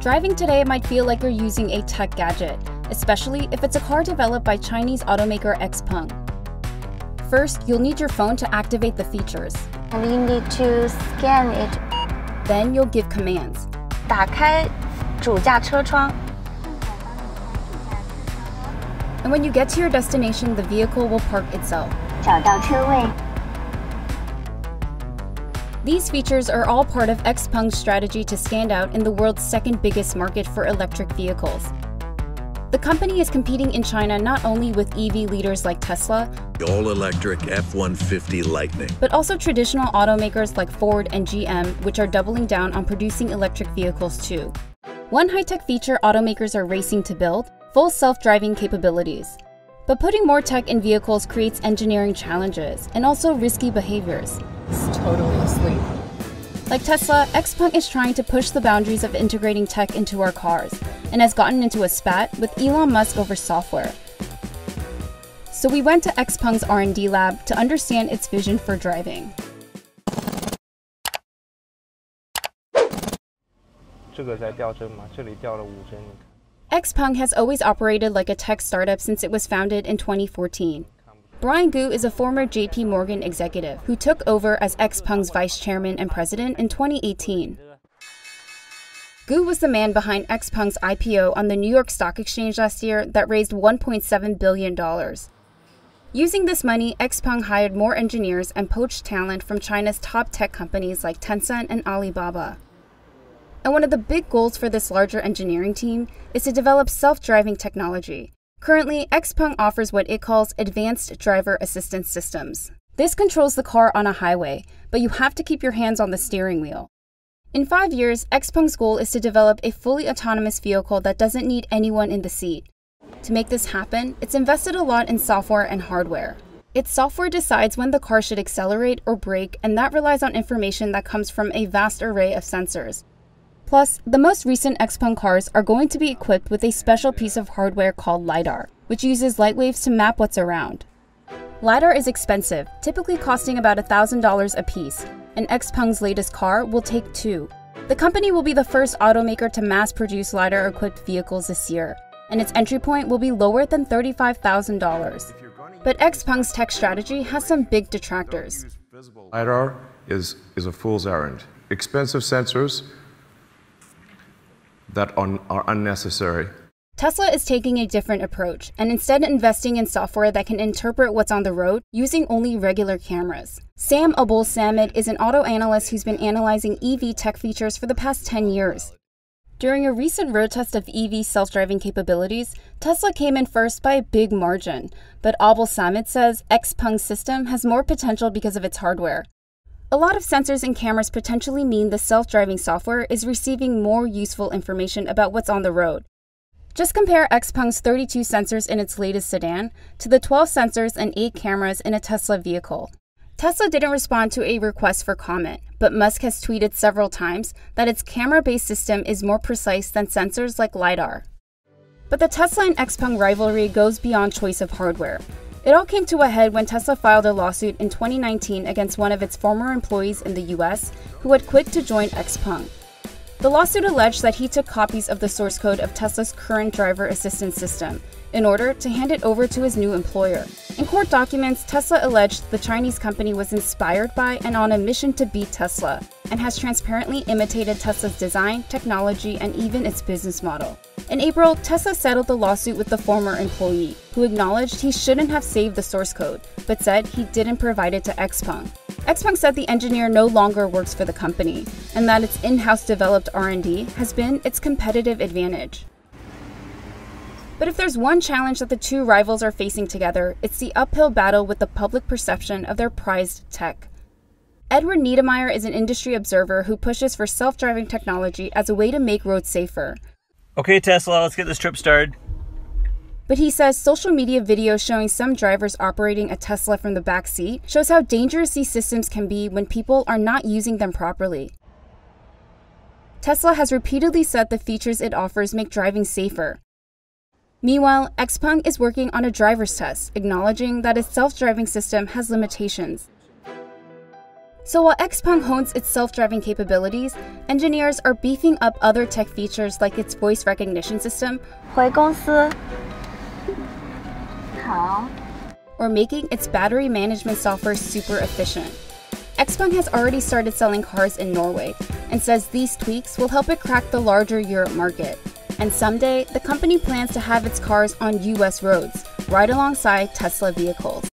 Driving today might feel like you're using a tech gadget, especially if it's a car developed by Chinese automaker Xpeng. First, you'll need your phone to activate the features. And you need to scan it. Then you'll give commands. 打开主驾车窗。 And when you get to your destination, the vehicle will park itself. 找到车位。 These features are all part of Xpeng's strategy to stand out in the world's second biggest market for electric vehicles. The company is competing in China not only with EV leaders like Tesla, The all-electric F-150 Lightning. but also traditional automakers like Ford and GM, which are doubling down on producing electric vehicles too. One high tech feature automakers are racing to build full self driving capabilities. But putting more tech in vehicles creates engineering challenges and also risky behaviors totally asleep. Like Tesla, Xpeng is trying to push the boundaries of integrating tech into our cars and has gotten into a spat with Elon Musk over software. So we went to Xpeng's R&D lab to understand its vision for driving. Xpeng has always operated like a tech startup since it was founded in 2014. Brian Gu is a former JP Morgan executive who took over as Xpeng's vice chairman and president in 2018. Gu was the man behind Xpeng's IPO on the New York Stock Exchange last year that raised $1.7 billion. Using this money, Xpeng hired more engineers and poached talent from China's top tech companies like Tencent and Alibaba. And one of the big goals for this larger engineering team is to develop self driving technology. Currently, Xpeng offers what it calls advanced driver assistance systems. This controls the car on a highway, but you have to keep your hands on the steering wheel. In five years, Xpeng's goal is to develop a fully autonomous vehicle that doesn't need anyone in the seat. To make this happen, it's invested a lot in software and hardware. Its software decides when the car should accelerate or brake, and that relies on information that comes from a vast array of sensors. Plus, the most recent Xpeng cars are going to be equipped with a special piece of hardware called LiDAR, which uses light waves to map what's around. LiDAR is expensive, typically costing about $1,000 a piece, and Xpeng's latest car will take two. The company will be the first automaker to mass produce LiDAR equipped vehicles this year, and its entry point will be lower than $35,000. But Xpeng's tech strategy has some big detractors. LiDAR is, is a fool's errand. Expensive sensors that are, unnecessary. Tesla is taking a different approach and instead investing in software that can interpret what's on the road using only regular cameras. Sam Abuelsamid is an auto analyst who's been analyzing EV tech features for the past 10 years. During a recent road test of EV self driving capabilities, Tesla came in first by a big margin, but Abul Samid says Xpeng's system has more potential because of its hardware. A lot of sensors and cameras potentially mean the self driving software is receiving more useful information about what's on the road. Just compare Xpeng's 32 sensors in its latest sedan to the 12 sensors and 8 cameras in a Tesla vehicle. Tesla didn't respond to a request for comment, but Musk has tweeted several times that its camera based system is more precise than sensors like LiDAR. But the Tesla and Xpeng rivalry goes beyond choice of hardware. It all came to a head when Tesla filed a lawsuit in 2019 against one of its former employees in the US who had quit to join Xpeng. The lawsuit alleged that he took copies of the source code of Tesla's current driver assistance system in order to hand it over to his new employer. In court documents, Tesla alleged the Chinese company was inspired by and on a mission to beat Tesla, and has transparently imitated Tesla's design, technology, and even its business model. In April, Tesla settled the lawsuit with the former employee, who acknowledged he shouldn't have saved the source code, but said he didn't provide it to Xpeng. Xpeng said the engineer no longer works for the company, and that its in-house developed R&D has been its competitive advantage. But if there's one challenge that the two rivals are facing together, it's the uphill battle with the public perception of their prized tech. Edward Niedermeyer is an industry observer who pushes for self driving technology as a way to make roads safer. Okay, Tesla, let's get this trip started. But he says social media videos showing some drivers operating a Tesla from the back seat shows how dangerous these systems can be when people are not using them properly. Tesla has repeatedly said the features it offers make driving safer. Meanwhile, Xpeng is working on a driver's test, acknowledging that its self driving system has limitations. So while Xpeng hones its self-driving capabilities, engineers are beefing up other tech features like its voice recognition system 回公司。好。 or making its battery management software super efficient. Xpeng has already started selling cars in Norway and says these tweaks will help it crack the larger Europe market. And someday, the company plans to have its cars on US roads, right alongside Tesla vehicles.